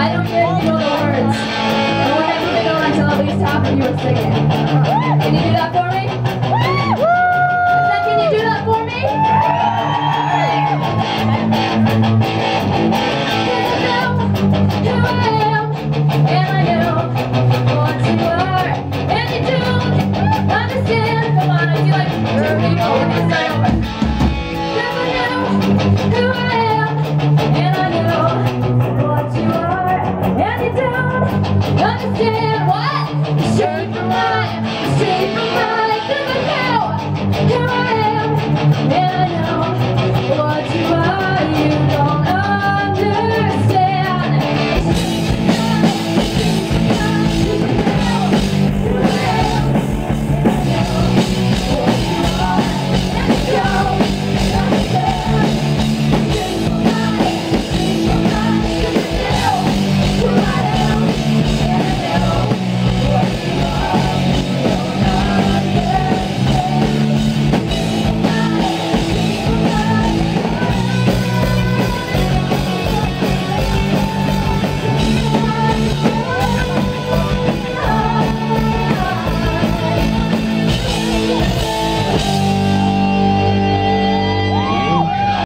I don't know the words. Until at least half of you are singing. Can you do that for me? Can you do that for me? Understand? Come on, I feel like we're going to start over. Understand what? The shape of life, the shape of life.